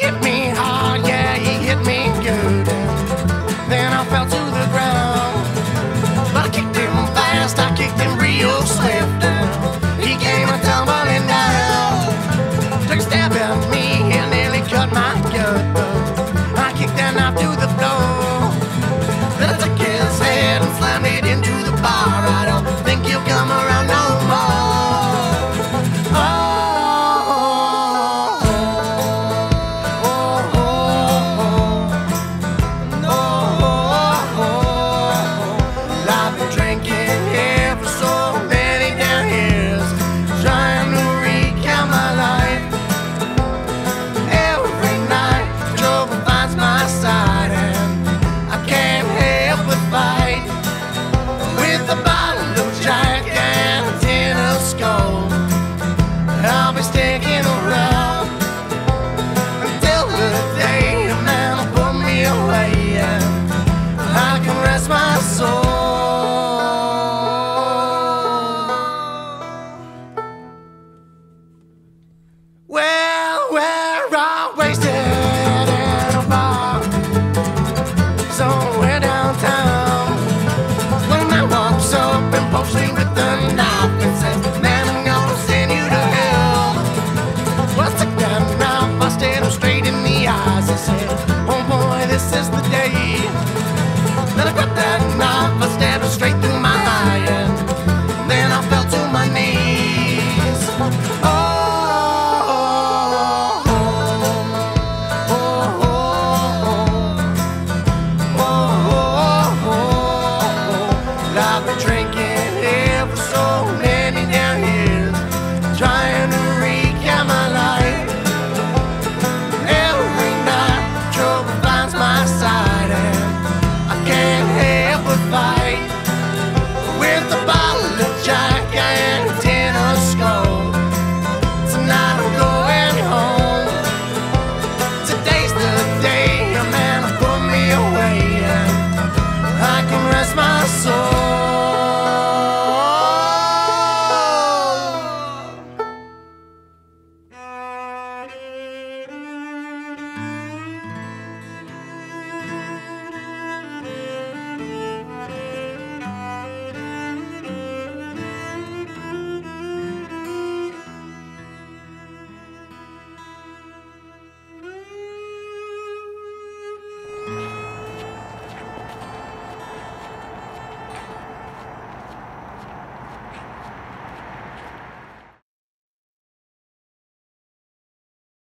hit me hard, yeah, he hit me good. Then I fell to the ground. But I kicked him fast, I kicked him real swift. He came a tumbling down. Took a stab at me and nearly cut my gut. I kicked him knife to the floor. Without the train.